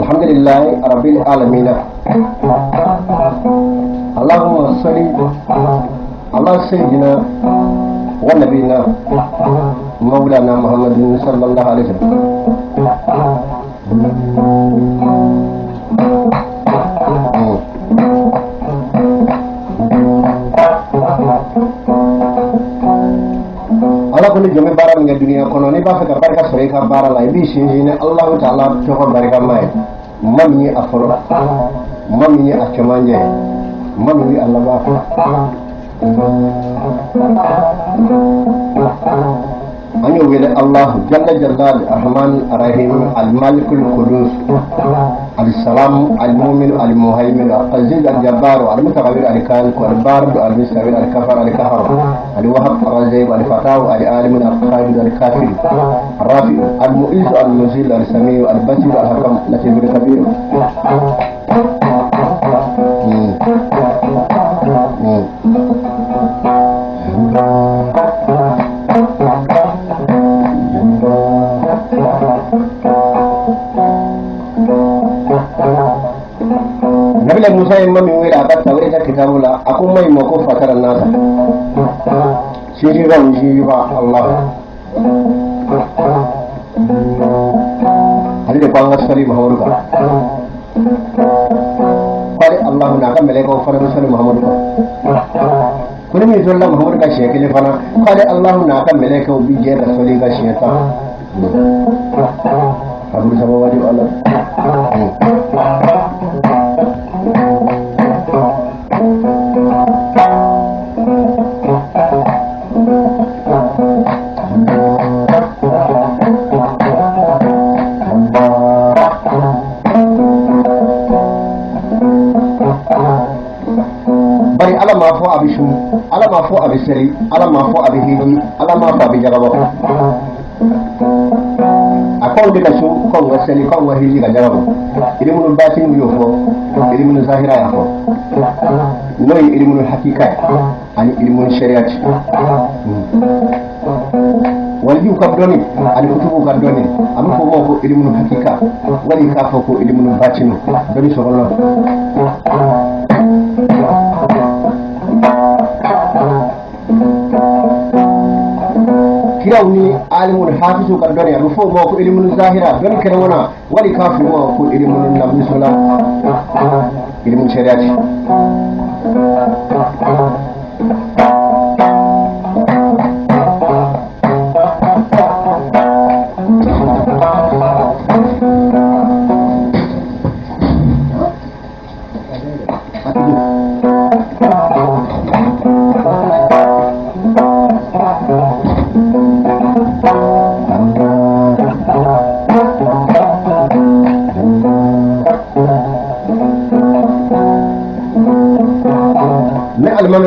الحمد لله رب العالمين اللهم صل على سيدنا ونبينا مولانا محمد صلى الله عليه وسلم ala ko ni jɔn bɛ baara min kɛ duniya kɔnɔ n'i b'a fɛ ka barika sɔrɔ i ka baara la i b'i sinsin ni alahu taala tɔgɔ barikama ye ma min ye a fɔlɔ ma min ye a cɛmancɛ ma min ye a laban أنا أقول الله جل جلاله الرحمن الرحيم الملك القدوس السلام المؤمن المهيمن العزيز الجبار المتغير الكال والبار المستوي الكفر الكهر الوهاب الرزيب الفتاو العالم القائم الكافر الرافع المؤيد المزيل السميع البشير الحكم التي بالكبير Kila Musa ye mamiwira akataweza kitabu la akuma imako fatara nasa sirira ujiba Allah hali de kwanga sali Muhammadu ka fari Allah na ka melekaw fana bɛ sali Muhammadu ka ko ni min solila Muhammadu ka siɲɛ kelen fana fari Allah na ka melekaw bi jɛ ka soli ka siɲɛ tan Abu Sabawadi Allah bɛ sun ala m'a fɔ a bɛ seli ala m'a fɔ a bɛ hiji ala m'a fɔ a bɛ jagabɔ a k'anw de ka sun k'anw ka seli k'anw ka hiji ka jagabɔ iri minnu batini y'o fɔ iri minnu zahira y'a fɔ n'o ye iri minnu hakika ye ani iri minnu sariyati walijiw ka dɔnni ani kutubuw ka dɔnni. A bɛ fɔ o ma ko iri minnu hakika wali k'a fɔ ko iri minnu batini dɔnni sɔrɔla ni alimun hafizu kardone ya rufo ma ku ilimin zahira don kare wana wani kafi waɗi ku ilimin ko ilimunu ilimin shari'a ce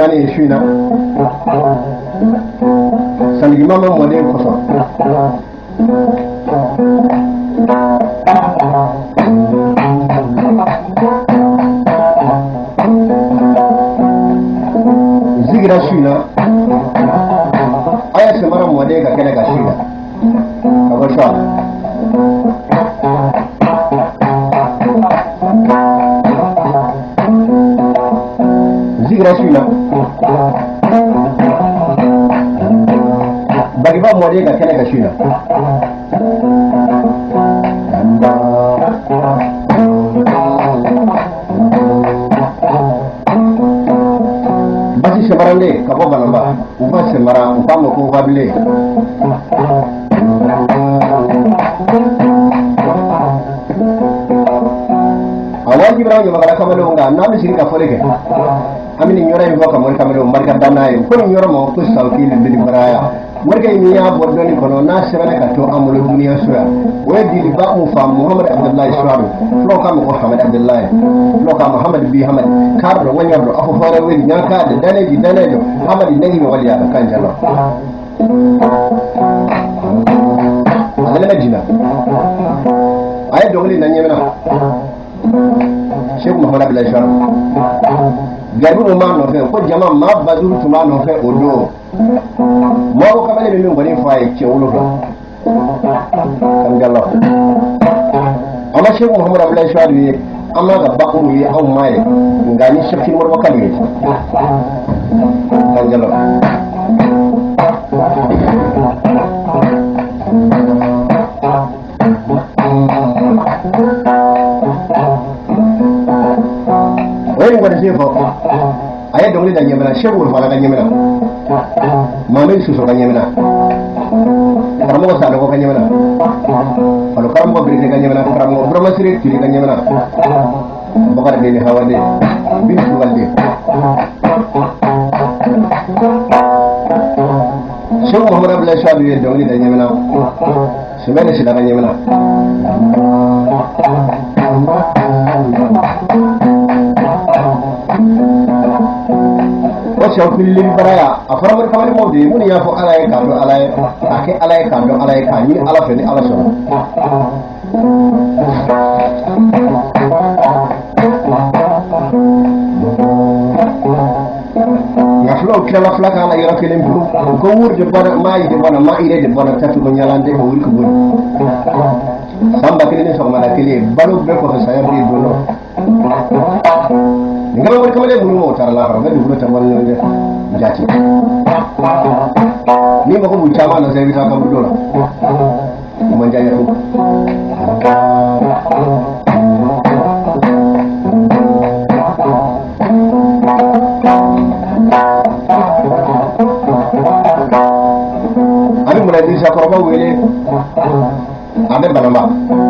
哪里去呢？山里慢慢磨练，不。longa na misiri ka fɔli kɛ an bɛ nin yɔrɔ in fɔ ka mori kamalen barika da n'a ye ko nin yɔrɔ ma ko sawukili bilibaraya morikɛ min y'a bɔ dɔɔni kɔnɔ n'a sɛbɛnna ka to an bolo duniyaso yan o ye diliba kun fa muhamadu abudulayi suwadu fulaw ka mɔgɔ hamadu abudulayi fulaw ka Muhammad. Bi hamadu k'a dɔn wani dɔn a fɔ fɔra wele ɲa k'a dɔn dalen bi dalen dɔn hamadu nɛgi ɲɔgɔn y'a kan jala a nana jina a ye dɔnkili na ɲɛmina sheikh muhamad abdullahi suwaro garbi mun b'a nɔfɛ ko jama maa ba duuru tun b'a nɔfɛ o don mɔgɔ kamalen min kɔni fɔ a ye cɛ wolonwula kan jalo an ma sheikh muhamad abdullahi suwaro ye an b'a ka bakuru ye anw ma ye nka ni sheikh mɔrɔba kanu ye kan jalo o nin kɔni sen fɔ a dɔnkili da ɲɛmina sheikh wolofala ka ɲɛmina mamadu soso ka ɲɛmina karamɔgɔ sadɔgɔ ka ɲɛmina falo karamɔgɔ birike ka ɲɛmina karamɔgɔ buramasire tiri ka ɲɛmina bakari deni hawande bin sugalde sheikh muhammad abdullahi shadu ye dɔnkili da ka ɲɛmina o cɛw filili baraya a fɔra mori kamalen maaw de ye minnu y'a fɔ ala ye k'a dɔn ala ye k'a kɛ ala dɔn ala sɔnna nka fulaw tilala fila kan na yɔrɔ kelen u ko wuri de bɔra maa yi de bɔra maa yɛrɛ de bɔra tatu ko ɲalande o wuri ko boli san ba kelen ni sɔgɔmada kelen balo bɛɛ saya bɛ don dɔ nin kama wari kamalen ninnu o taara lahara u bɛ dugukolo caman ɲɔgɔn cɛ jate n'i mago b'u caman na sa i bɛ taa kaburu dɔ la o man ye ko a bɛ munna dirisa kɔrɔba wele a bɛ banaba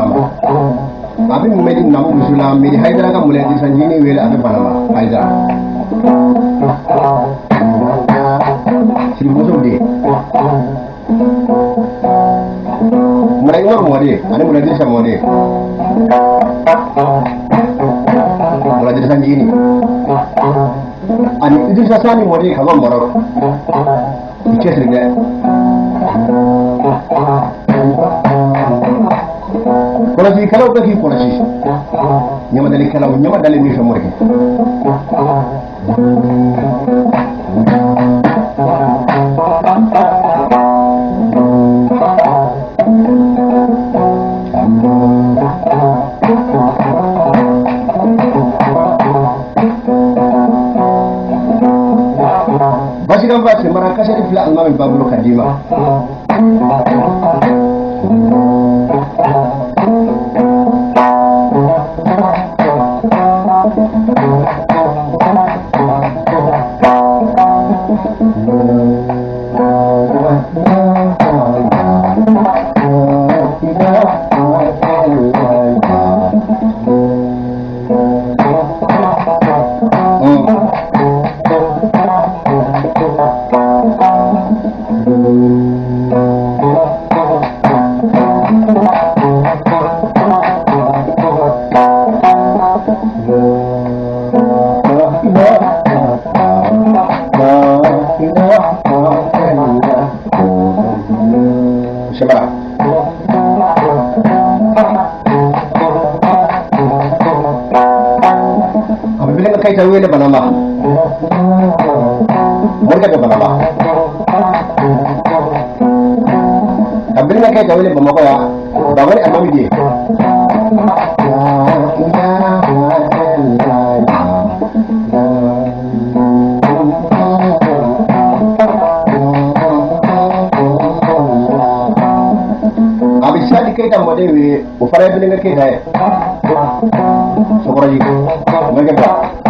a bɛ mɛdi namu bisimila mɛdi haydara ka munna dirisa ɲini wele a bɛ banaba haydara sirimusow de munna umaru mɔden ani munna dirisa mɔden munna dirisa ɲini ani idrisa sani mɔden ka bɔ marɔk i cɛsiri kɔlɔsilikɛlaw bɛɛ k'i kɔlɔsi ɲamadalikɛlaw ɲama dalen min fɛ morikɛ basikan fa semara kasɛti fila alimami b'a bolo ka d'i ma kai ta wele bana ma bana ba abin ka kai ta wele bama ko ya ba wani amami de abi sadi kai tan made we o fara bi nga kai tay so ko yi ma ga ba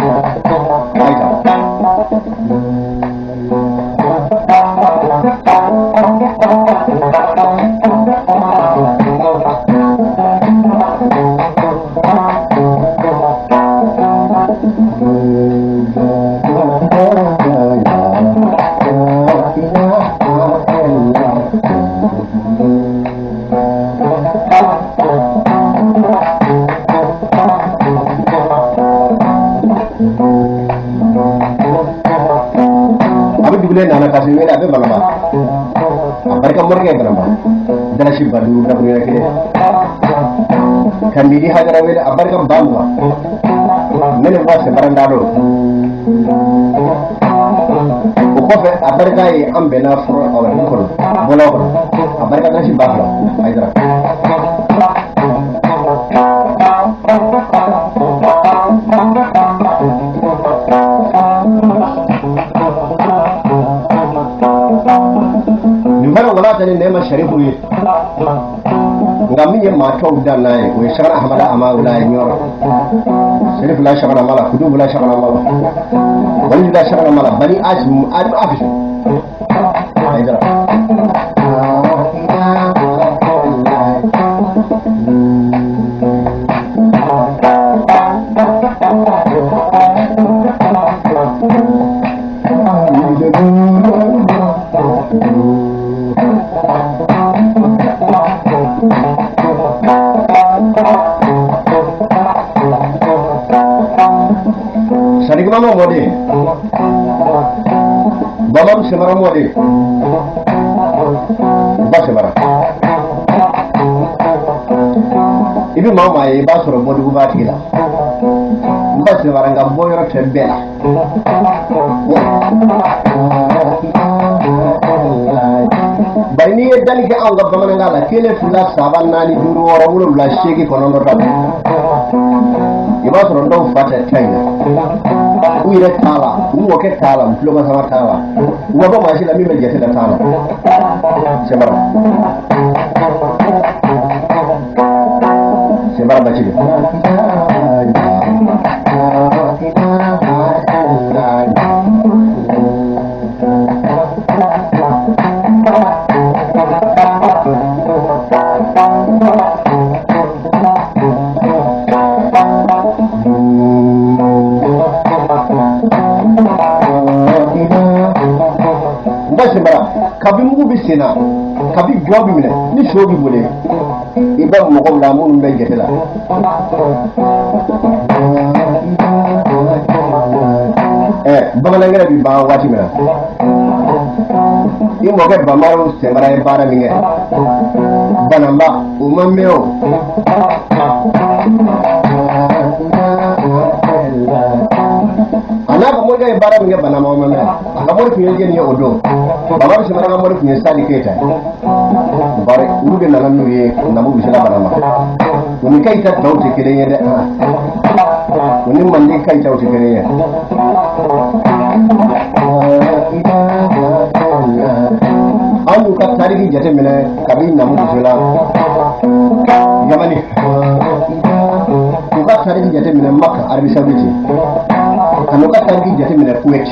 pakai kenapa? Dan si badu nak pergi lagi. Kan diri hajar awal abar kan bangwa. Mana buat sebarang dalo. Ukuf abar kai ambena fur awal kor. Bola kor. Abar kan si bangwa. Ajar. Ne nɛma sharifu ye. Nka min ye maa tɔw dan n'a ye o ye sagana hamada ama wula ye ɲɔrɔ sharifu la sagana mala kudubu la sagana mala. Wali la sagana mala bani asim adu afis bamaru semara mɔde ba semara i bi maa maa ye i b'a sɔrɔ bɔdugu b'a tigi la n ba semara nka bɔ yɔrɔ tɛ bɛɛ la bari n'i ye dali kɛ anw ka bamanankan la kelen fila saba naani duuru wɔɔrɔ wolonwula seegin kɔnɔntɔn watu ndio kufuata China uile tala uoke tala mfuluka sama tala uwapa mashila mimi nijatenda tala shambara shambara bachile kabi mugu bɛ sen na kabi jɔ bɛ minɛ ni so b'i bolo i bɛ mɔgɔw la minnu bɛ jate la ɛ bamanankɛ bi ban waati min na i mɔkɛ bamaru sɛbara ye baara min kɛ bananba o ma mɛn o ana ko moy gay baram nge banama ma me ka mori kuye gen ye odo baba bi sama mori kuye sali keta bare kuge na lanu ye na mu bi sala banama ni kai ta tawte kede ye da ni man ni kai tawte kede ye Aku kat hari ini jadi mana kami namu bisola. Yang mana? Aku kat hari ini jadi mana mak Arabi Saudi. Ka tariki jateminɛ kuwait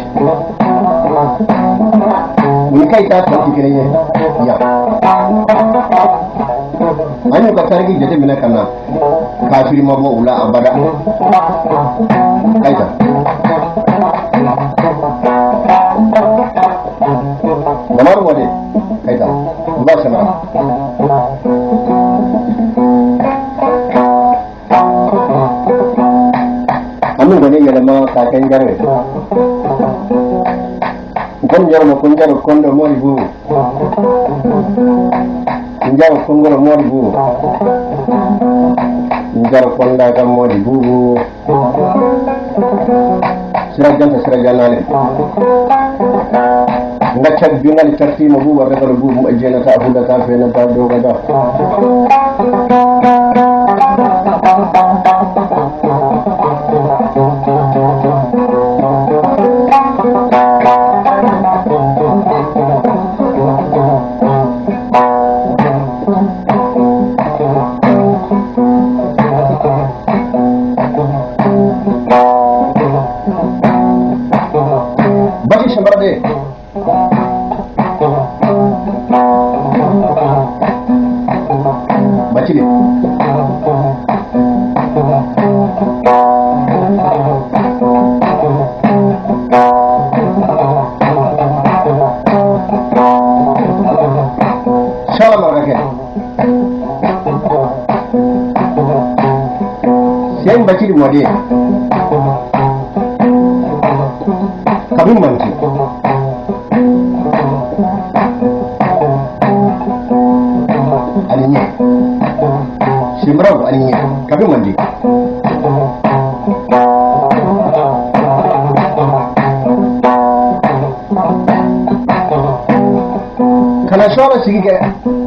u ni kayita tɔw tɛ kelen ye yan an y'u ka tariki jateminɛ ka na kafiri ma bɔ u la abada kayita kongol mori bubu. Kondo kongol mori bubu. Njaro kondagal mori bubu. Sira janta sira jannale. Gaccat bingal tartima bubu a regal bubu a jenata a hudata fenata dogata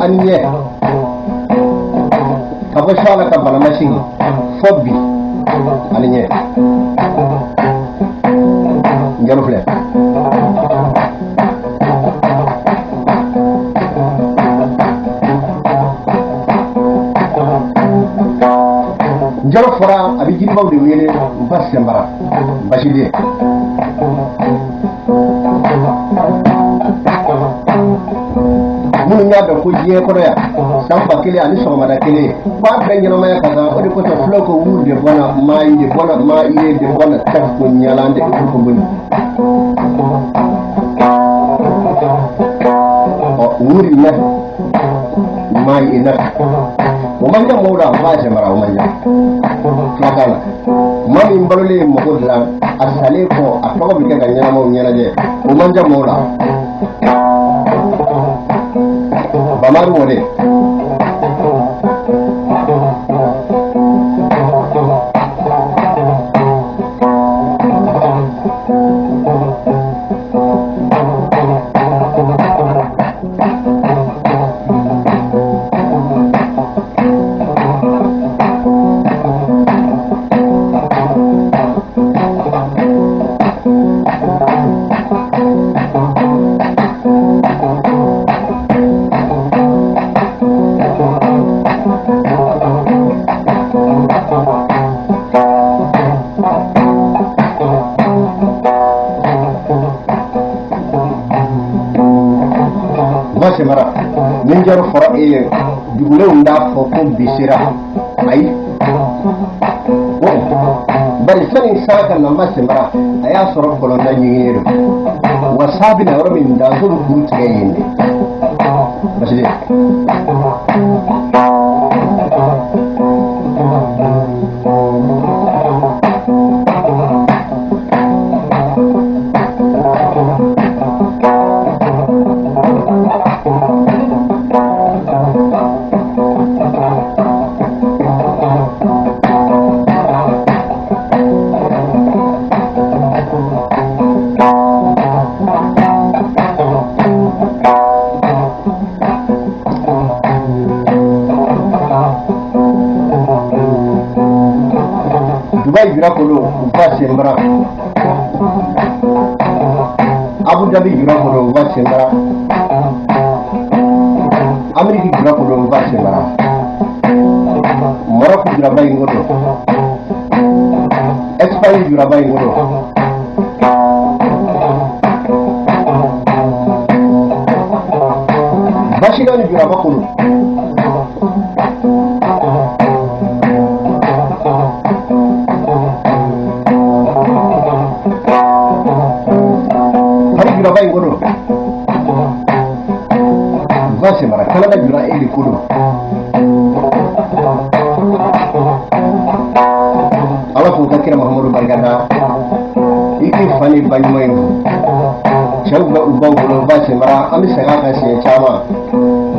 aniye ka bɔ ka banamasigi fɔ bi ani ɲɛ jamu filɛ jalo fɔra a jiribaw de wele ba senbara basiden minnu y'a ko diɲɛ kɔnɔ yan san ba kelen ani sɔgɔmada kelen f'a bɛɛ ɲɛnamaya ka kan o de kosɔn fulaw ko wulu de bɔna maa yi de bɔna maa ye de bɔna tɛf ko ɲɛlan de ko ko boni ɔ wuri na. Maa yi na. O man ɲa mɔgɔw la o b'a jɛmara o man ɲa filakan na maa min balolen ye mɔgɔ dilan a salen kɔ a tɔgɔ bɛ kɛ ka ɲɛnamaw ɲɛnajɛ o man ɲa mɔgɔw la Amaro Moreira. Bari sani san ka na ma semara a y'a sɔrɔ kɔlɔnda ɲiginnen don. Wa sa bɛna yɔrɔ min danso bɛ kuru tigɛ yen de. Basi batin mana Morocco juraba in godo Espagne juraba in godo Bashigan juraba kono Hari juraba in godo Vase mara kalaba juraba in kudo ala k'u ka kira mahamadu barikada i k'i fa ni baɲuman ye cɛw bɛ u baw bolo ba senbara an bɛ segin a kan siɲɛ caman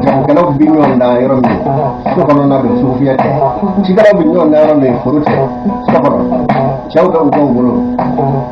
jagokɛlaw bi ɲɔgɔn da yɔrɔ min so kɔnɔna don sugufiya tɛ cikɛlaw bi ɲɔgɔn so bɛ u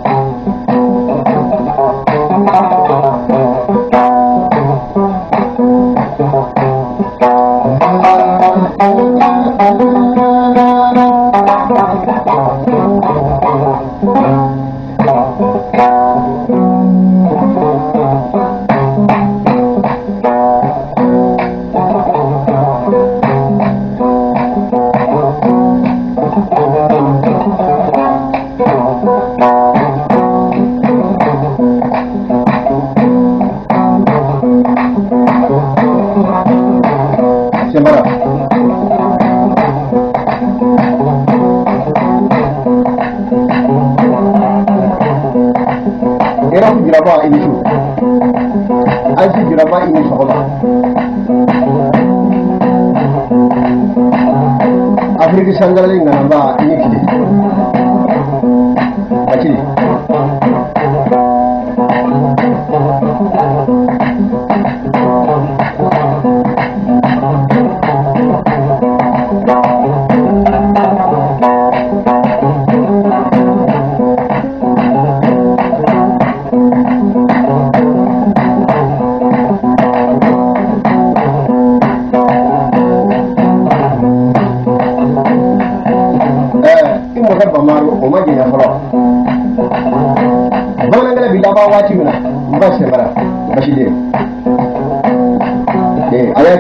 きり。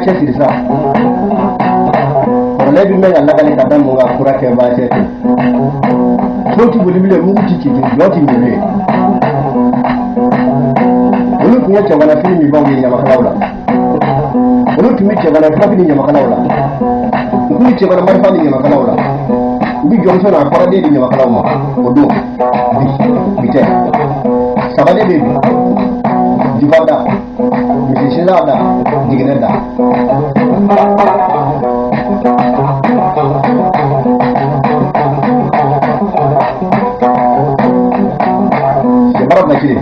Cɛsiri sa kɔrɔlɛ bi mɛn ka lagali ka da mun ka kura kɛ ba cɛ so ti boli bilen mugu ti ci jɔ ti ɲɛ bilen olu tun ye cɛbana fini min baw ye ɲamakalaw la olu tun bɛ cɛbana furafi ni ɲamakalaw la u tun bɛ cɛbana marifa ni ɲamakalaw la u bɛ jɔnmuso n'a kɔrɔden di ɲamakalaw ma o don bi bi tɛ sabali bɛ bi jifa da misisila da digineda Semarang lagi.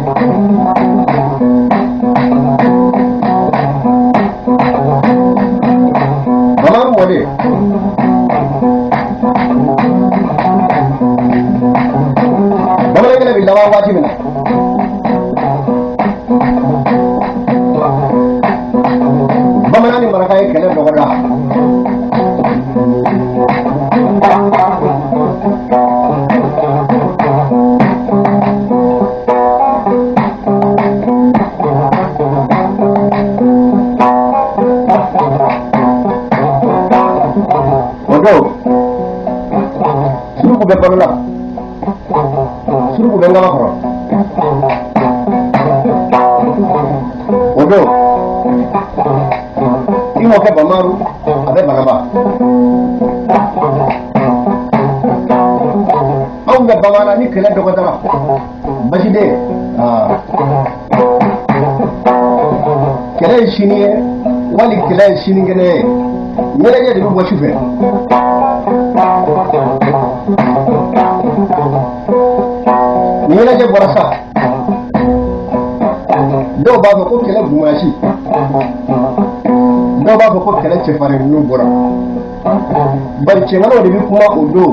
Bamanan ni kɛlɛ dɔgɔdara basiden aa kɛlɛ ye sini ye wali kɛlɛ ye sinikɛnɛ ye ɲɛnajɛ de bɛ bɔ sufɛ ɲɛnajɛ bɔra sa. Dɔw b'a fɔ ko kɛlɛ bunmasi dɔw b'a fɔ ko kɛlɛ cɛfarin ninnu bɔra bari cɛmanaw de bɛ kuma o don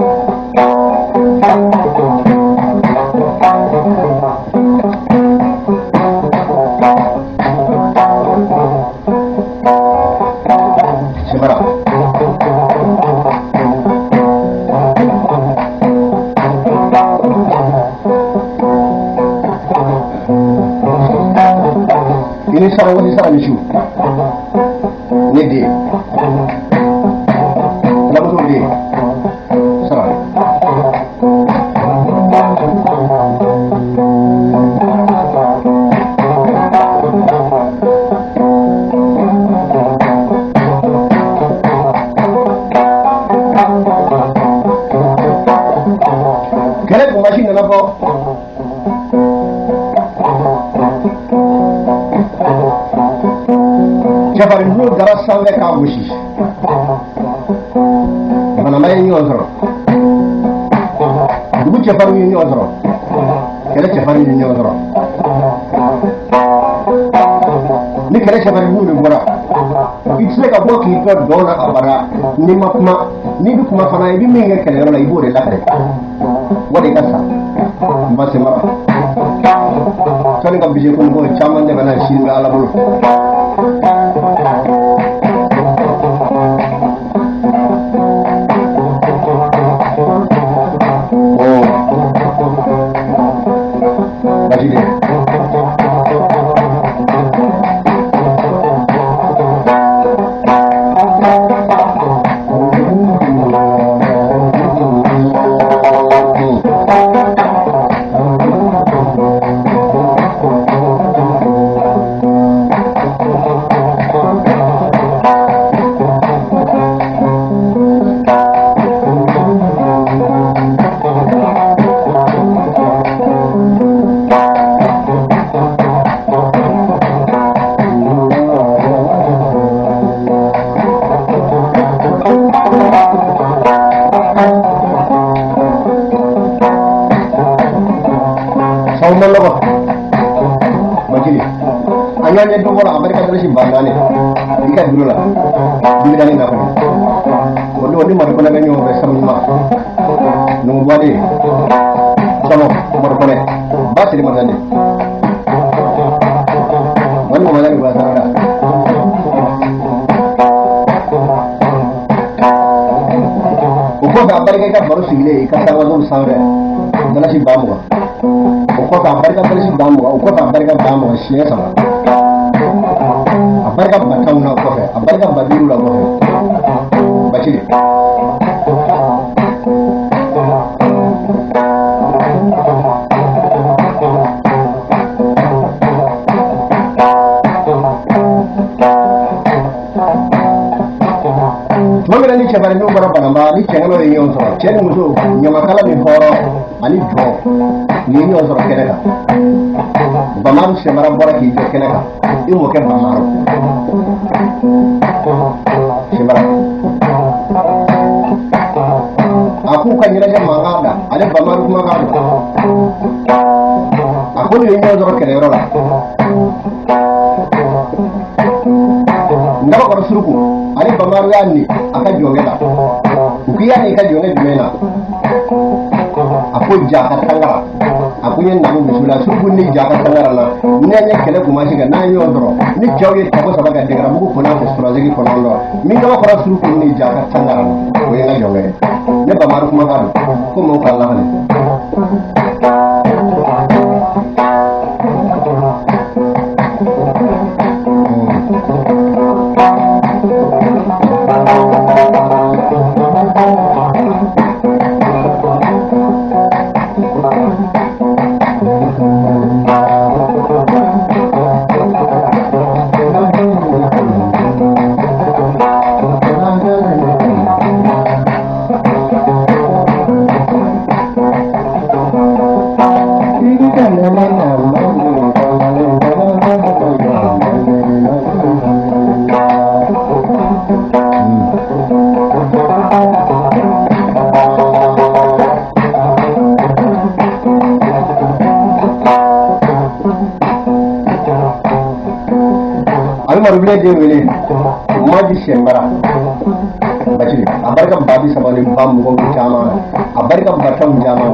bulon dara sanfɛ k'a gosi fana ma ye ɲɔgɔn sɔrɔ dugu cɛfarinw ye ɲɔgɔn sɔrɔ kɛlɛ cɛfarinw ye ɲɔgɔn sɔrɔ ni kɛlɛ cɛfarinw de bɔra i tɛ se ka bɔ k'i to dɔn na abada n'i ma kuma n'i bɛ kuma fana i bɛ min kɛ kɛlɛyɔrɔ la i b'o de masima kan nga bije ko mo chamande kana sin ala bul 가까이가 바로 시기래 이까다가 좀 사오래 내가 지금 나무가 오빠 가까이가 바로 지금 나무가 오빠 가까이가 나무가 시에서 아빠가 바탕으로 거해 아빠가 바디로 거해 맞지? Bɔra bananba ni cɛŋɛnɛw ye ɲɔgɔn sɔrɔ cɛ ni muso ɲamakala ni hɔrɔn ani jɔ u ye ɲɔgɔn sɔrɔ kɛnɛ kan bamaru sɛmara bɔra k'i jɔ kɛnɛ kan i mɔkɛ bamaru sɛmara a k'u ka ɲɛnajɛ mankan da ale bamaru kumakan don a ko nin ye ɲɔgɔn sɔrɔ kɛlɛyɔrɔ la suruku ale bamaru y'a ni a ka jɔnkɛ la u ni i ka jɔnkɛ jumɛn na ko ja ka tangara a ko ye namu bisu suruku ni ja tangara la ne ɲɛ kɛlɛ kun ma se ka n'a ye ɲɔgɔn sɔrɔ ni cɛw ye tako saba ka degera mugu kɔnɔ fɛ surazegi kɔnɔ dɔ min dabakɔrɔ suruku ni ja tangara la o ye n ka ne bamaru kumakan don ko maaw ka lahali den wele maji baciri a barika ba ba caman a barika ba tan caman